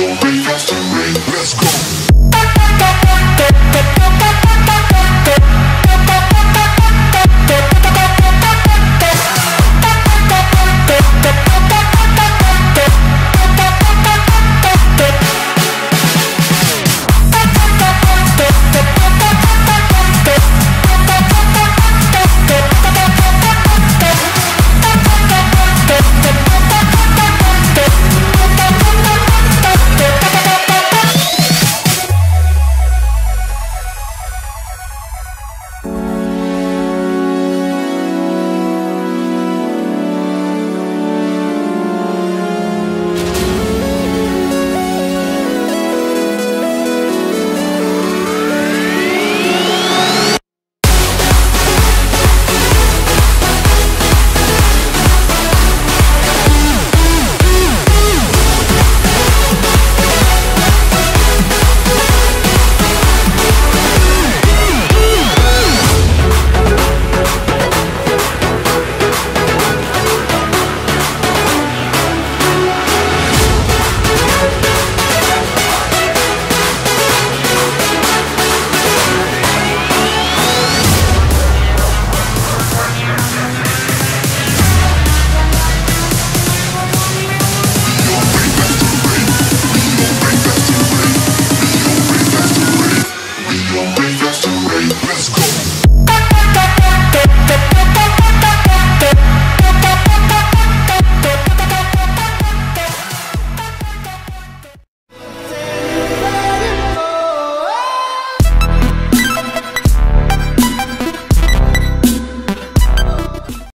you're ready for the rain. Let's go.